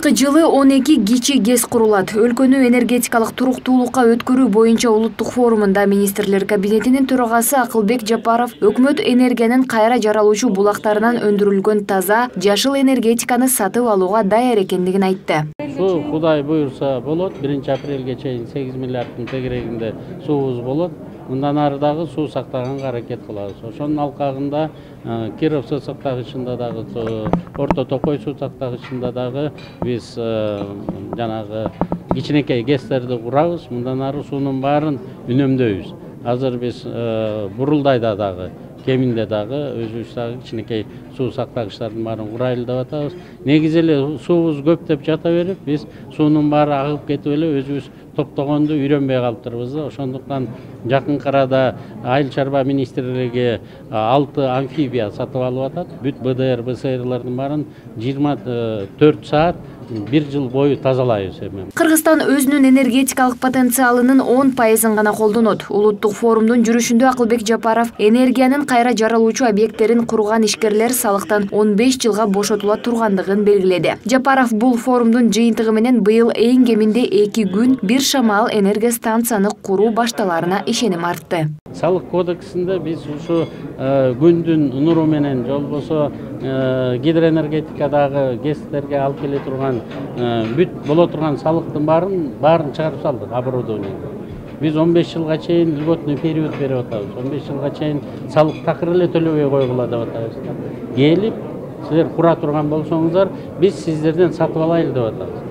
акыркы жылы он эки кичи гэс курулат. Өлкөнү энергетикалык туруктуулукка өткөрүү боюнча улуттук форумунда министрлер кабинетинин төрагасы акылбек жапаров өкмөт энергиянын кайра жаралуучу булактарынан өндүрүлгөн таза жашыл энергетиканы сатып алууга даяр экендигин айтты. Суу кудай буюрса болот биринчи апрелге чейин сегиз миллиарддын тегерегинде суубуз болот. Мындан ары дагы суу сактаганга аракет кылабыз. Ошонун алкагында киров суу сактагычында дагы орто токой суу сактагычында дагы биз жанагы кичинекей гэстерди курабыз. Мындан ары суунун баарын үнөмдөйбүз азыр биз бурулдайда дагы кеминде дагы өзүбүз дагы кичинекей суу сактагычтардын баарын курайлы деп атабыз негизи эле суубуз көптөп жата берип биз суунун баары агып кетип эле өзүбүз токтогонду үйрөнбөй калыптырбыз да. Ошондуктан жакынкы арада айыл чарба министрлиги алты амфибия сатып алып атат. Бүт бдр бсрлордун баарын жыйырма төрт саат бир жыл бою тазалайбыз эми. Кыргызстан өзүнүн энергетикалык потенциалынын он пайызын гана колдонот. Улуттук форумдун жүрүшүндө акылбек жапаров энергиянын кайра жаралуучу объекттерин курган ишкерлер салыктан он беш жылга бошотула тургандыгын белгиледи жапаров бул форумдун жыйынтыгы менен быйыл эң кеминде эки күн бир шамал энергия станцияны куруу башталарына ишеним артты. Салык кодексинде биз ушу күндүн нуру менен же болбосо гидроэнергетикадагы гэстерге алып келе турган бүт боло турган салыктын баарын баарын чыгарып салдык оборудование биз он беш жылга чейин льготный период берип атабыз он беш жылга чейин салык такыр эле төлөбөй койгула деп атабыз келип силер кура турган болсоңуздар биз сатып алайлы деп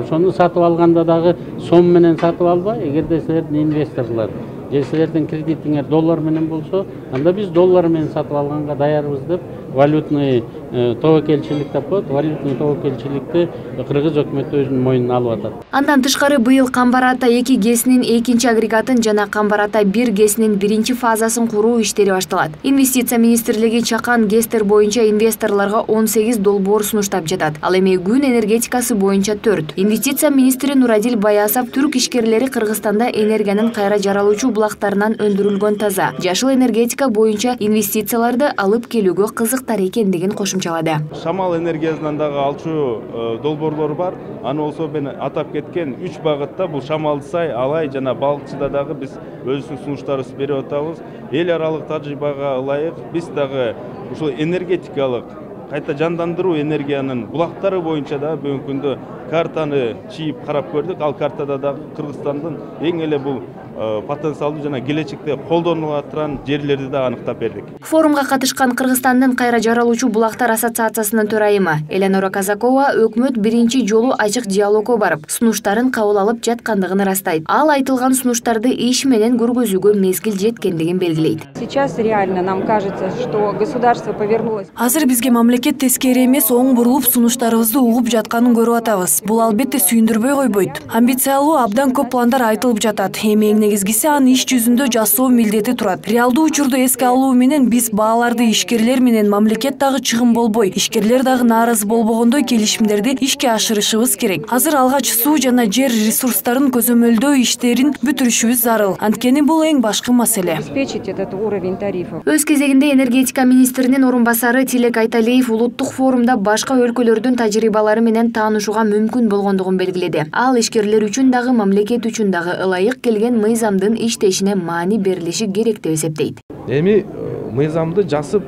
ошону сатып алганда дагы сом менен сатып албай эгерде силердин инвесторлор же силердин кредитиңер доллар менен болсо анда биз доллар менен сатып алганга даярбыз деп валютный тобокелчилик деп коет валютный тобокелчиликти кыргыз өкмөтү өзүнүн мойнуна алып атат. Андан тышкары быйыл камбар ата эки гэсинин экинчи агрегатын жана камбар ата бир гэсинин биринчи фазасын куруу иштери башталат. Инвестиция министрлиги чакан гэстер боюнча инвесторлорго он сегиз долбоор сунуштап жатат. Ал эми күн энергетикасы боюнча төрт. Инвестиция министри нурадил баясов түрк ишкерлери кыргызстанда энергиянын кайра жаралуучу булактарынан өндүрүлгөн таза. Жашыл энергетика боюнча инвестицияларды алып келүүгө кызыктар экендигин кошумчалады шамал энергиясынан дагы алчу долбоорлор бар. Аны болсо мен атап кеткен үч багытта бул шамалды сай алай жана балыкчыда дагы биз өзүбүздүн сунуштарыбызды берип атабыз эл аралык тажрыйбага ылайык биз дагы ушул энергетикалык кайта жандандыруу энергиянын булактары боюнча дагы бүгүнкү күндө картаны чийип карап көрдүк ал картада дагы кыргызстандын эң эле бул потенциалдуу жана келечекте колдонула турган жерлерди да аныктап бердик форумга катышкан кыргызстандын кайра жаралуучу булактар ассоциациясынын төрайымы элеонора казакова өкмөт биринчи жолу ачык диалогко барып сунуштарын кабыл алып жаткандыгын ырастайт ал айтылган сунуштарды иш менен көргөзүүгө мезгил жеткендигин белгилейт сейчас реально нам кажется что государство повернулось. Азыр бизге мамлекет тескери эмес оң бурулуп сунуштарыбызды угуп жатканын көрүп атабыз бул албетте сүйүндүрбөй койбойт амбициялуу абдан көп пландар айтылып жатат эми эң негизгиси аны иш жүзүндө жасоо милдети турат реалдуу учурду эске алуу менен биз бааларды ишкерлер менен мамлекет дагы чыгым болбой ишкерлер дагы нааразы болбогондой келишимдерди ишке ашырышыбыз керек. Азыр алгач суу жана жер ресурстарын көзөмөлдөө иштерин бүтүрүшүбүз зарыл. Анткени бул эң башкы маселе. Обеспечить этот уровень тарифов. Өз кезегинде энергетика министринин орун басары тилек айталиев улуттук форумда башка өлкөлөрдүн тажрыйбалары менен таанышууга мүмкүн болгондугун белгиледи. Ал ишкерлер үчүн дагы мамлекет үчүн дагы ылайык келген мыйзамдын иштешине маани берилиши керек деп эсептейт. Эми мыйзамды жасып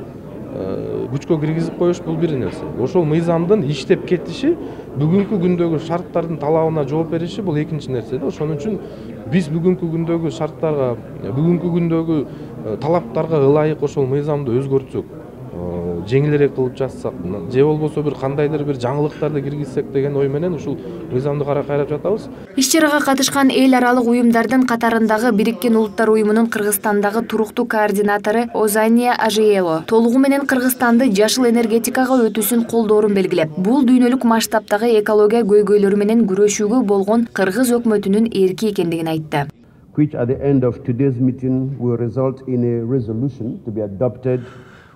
күчкө киргизип коюш бул бир нерсе. Ошол мыйзамдын иштеп кетиши бүгүнкү күндөгү шарттардын талабына жооп бериши бул экинчи нерсе да. Ошон үчүн биз бүгүнкү күндөгү шарттарга бүгүнкү күндөгү талаптарга ылайык ошол мыйзамды өзгөртсөк. Жеңилирээк кылып жазсак же болбосо бир кандайдыр бир жаңылыктарды киргизсек деген ой менен ушул мыйзамды кайрап жатабыз. Иш чарага катышкан эл аралык уюмдардын катарындагы бириккен улуттар уюмунун кыргызстандагы туруктуу координатору озания ажиело толугу менен кыргызстанды жашыл энергетикага өтүүсүн колдоорун белгилеп бул дүйнөлүк масштабтагы экология көйгөйлөрү менен күрөшүүгө болгон кыргыз өкмөтүнүн эрки экендигин айтты. Which at the end of today's meeting will result in a resolution to be adopted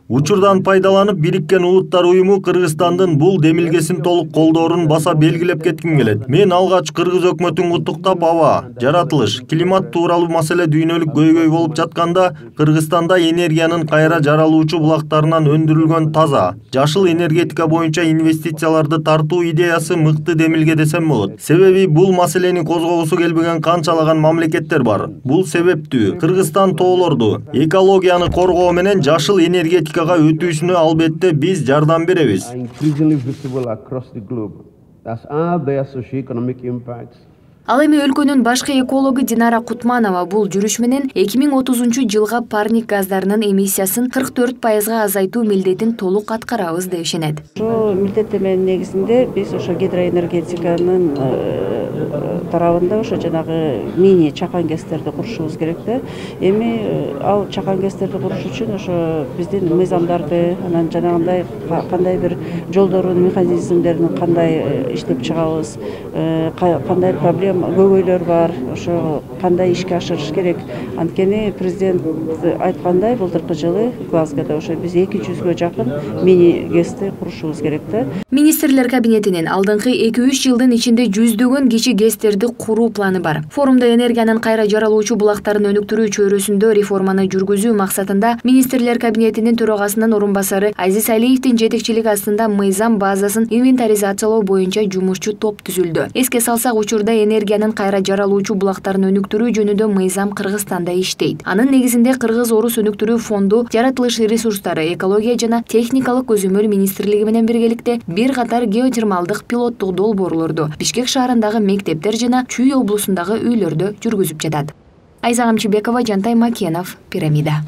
учурдан пайдаланып бириккен улуттар уюму кыргызстандын бул демилгесин толук колдоорун баса белгилеп кетким келет. Мен алгач кыргыз өкмөтүн куттуктап аба жаратылыш климат тууралуу маселе дүйнөлүк көйгөй болуп жатканда кыргызстанда энергиянын кайра жаралуучу булактарынан өндүрүлгөн таза жашыл энергетика боюнча инвестицияларды тартуу идеясы мыкты демилге десем болот. Себеби бул маселени козгогусу келбеген канчалаган мамлекеттер бар. Бул себептүү. Кыргызстан тоолорду экологияны коргоо менен жашыл энергетикага өтүүсүнө албетте биз жардам беребиз ал эми өлкөнүн башкы экологу динара кутманова бул жүрүш менен эки миң отузунчу жылга парник газдарынын эмиссиясын кырк төрт пайызга азайтуу милдетин толук аткарабыз деп ишенет. Ошол милдеттенменин негизинде биз ошо гидроэнергетиканын э, тарабында ошо жанагы мини чакан гэстерди курушубуз керек да. Эми э, ал чакан гэстерди куруш үчүн ошо биздин мыйзамдарды анан жанагындай кандай бир жолдордун механизмдерин кандай э, иштеп чыгабыз кандай проблема көйгөйлөр бар. Ошо кандай ишке ашырыш керек? Анткени президент айткандай былтыркы жылы глазгода ошо биз эки жүзгө жакын мини гэсти курушубуз керек да. Министрлер кабинетинин алдыңкы эки үч жылдын ичинде жүздөгөн кичи гэстерди куруу планы бар. Форумда энергиянын кайра жаралуучу булактарын өнүктүрүү чөйрөсүндө реформаны жүргүзүү максатында министрлер кабинетинин төрагасынын орун басары азиз алиевдин жетекчилиги астында мыйзам базасын инвентаризациялоо боюнча жумушчу топ түзүлдү. Эске салсак учурда энергия энергиянын кайра жаралуучу булактарын өнүктүрүү жөнүндө мыйзам кыргызстанда иштейт анын негизинде кыргыз орус өнүктүрүү фонду жаратылыш ресурстары экология жана техникалык көзөмөл министрлиги менен биргеликте бир катар геотермалдык пилоттук долбоорлорду бишкек шаарындагы мектептер жана чүй облусундагы үйлөрдө жүргүзүп жатат айза камчыбекова жантай макенов пирамида.